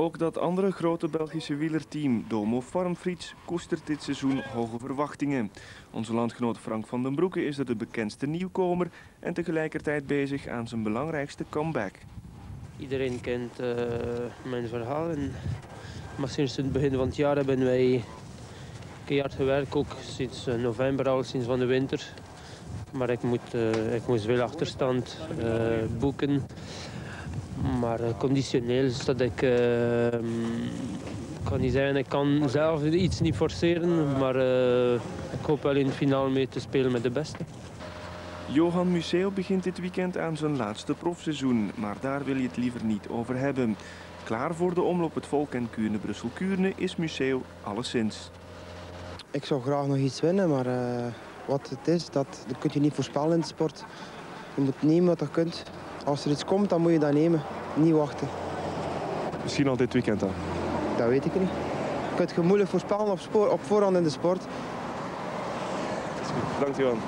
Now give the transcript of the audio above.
Ook dat andere grote Belgische wielerteam, Domo Farmfrieds, koestert dit seizoen hoge verwachtingen. Onze landgenoot Frank van den Broeke is er de bekendste nieuwkomer en tegelijkertijd bezig aan zijn belangrijkste comeback. Iedereen kent uh, mijn verhaal. En, maar sinds het begin van het jaar hebben wij keihard gewerkt, ook sinds uh, november al, sinds van de winter. Maar ik, moet, uh, ik moest veel achterstand boeken. Maar conditioneel is dat ik kan niet zeggen, ik kan zelf iets niet forceren, maar ik hoop wel in de finale mee te spelen met de beste. Johan Museo begint dit weekend aan zijn laatste profseizoen, maar daar wil je het liever niet over hebben. Klaar voor de omloop het volk en Kuurne-Brussel-Kuurne is Museo alleszins. Ik zou graag nog iets winnen, maar uh, wat het is, dat, dat kun je niet voorspellen in de sport. Je moet nemen wat je kunt. Als er iets komt, dan moet je dat nemen. Niet wachten. Misschien al dit weekend dan? Dat weet ik niet. Je kunt moeilijk voorspellen op, spoor, op voorhand in de sport. Bedankt Johan.